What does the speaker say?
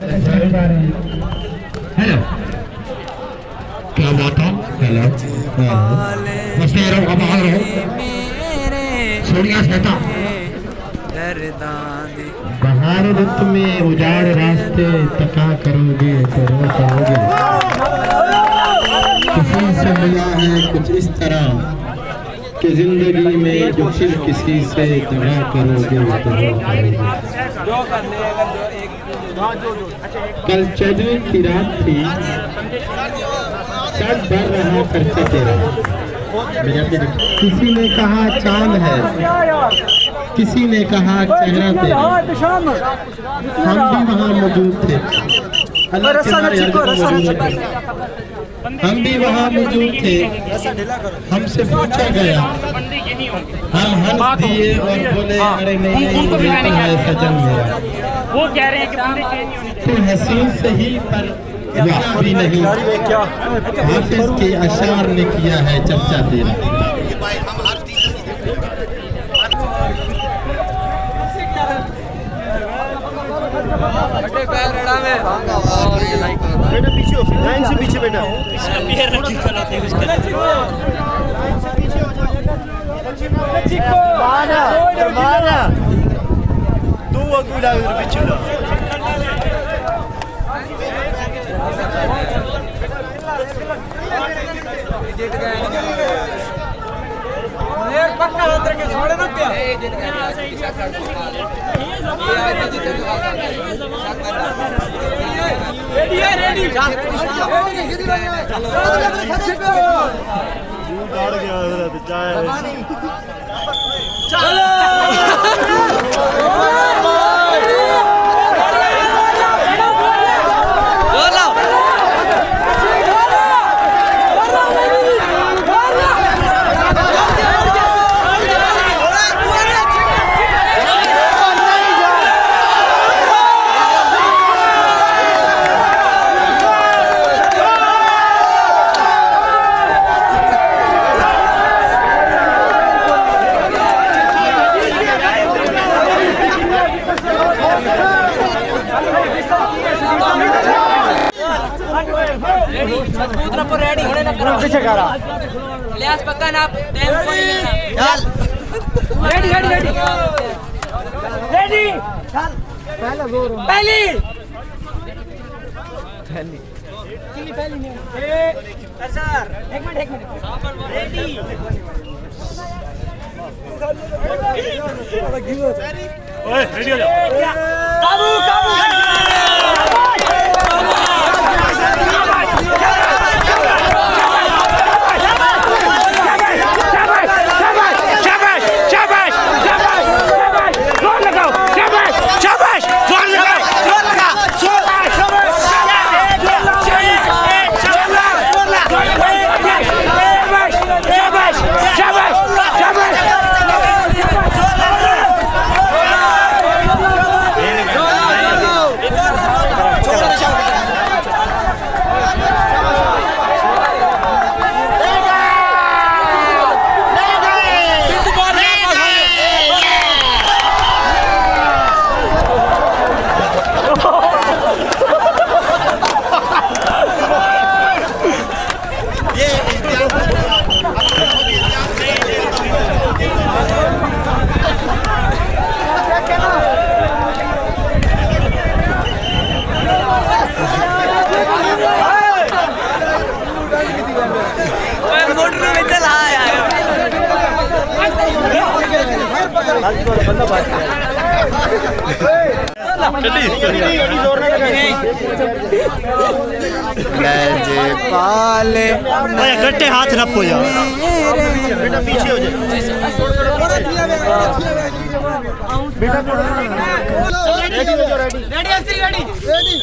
Hello क्या बात है हेलो मस्ती रहो अब आ सोनिया बहार रुत में उजाड़ रास्ते तका करोगे तो रो पाओगे किसी से मिला है कुछ इस तरह कि ज़िंदगी में जो फिर किसी से दगा करोगे तो रो पाओगे कल चौदहवीं की रात थी। सब बढ़ रहा खर्चा तेरा किसी ने कहा चाँद है। किसी ने कहा चेहरा तेरा हम भी वहाँ मौजूद थे। अल्लाह के हम भी वहाँ मौजूद थे। हमसे पूछा गया। हम हंस दिए और बोले अरे नहीं है। मेरा वो कह रहे हैं कि बंदे चेंज नहीं होने तो हसीन सही पर भी नहीं। हाफिज के अशार ने किया है चर्चा तेरा। बेटा पीछे हो लाइन से पीछे बेटा तू अगू लाग पीछे लो तू गाड़ गया उधर पीछे करा लिहाज पक्का ना टाइम कोई मिलना ready ready ready ready ready पहली पहली। पहली। नहीं। सर एक मिनट एक मिनट। रेडी ओए रेडी हो जा काबू काबू मोटर में चला पाले ओए कट्टे हाथ रखो यार। बेटा पीछे हो जा रेडी रेडी रेडी